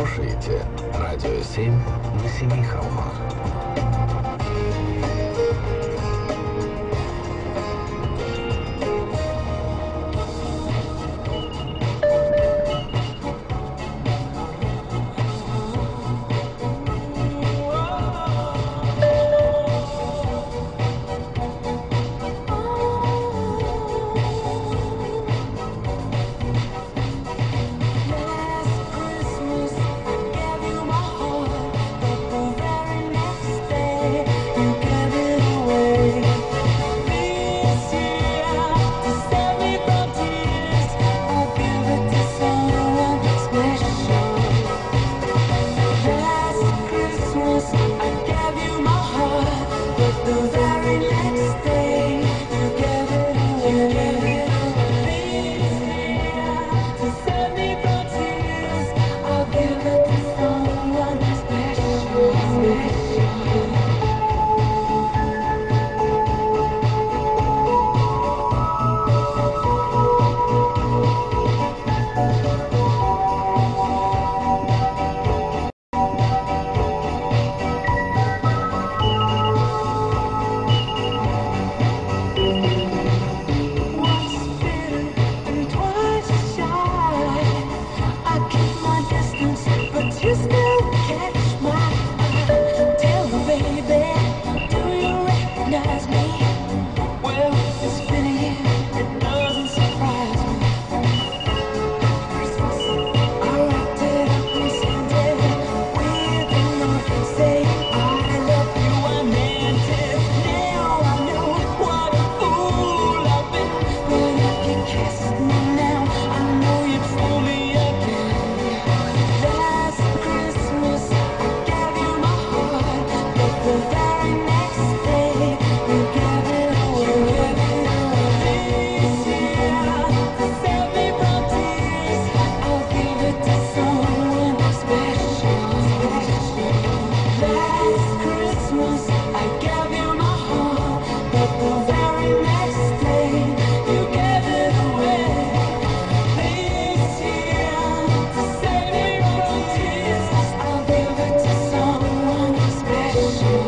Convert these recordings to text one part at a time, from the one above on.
слушаете «Радио 7» на Семи холмах.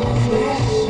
Música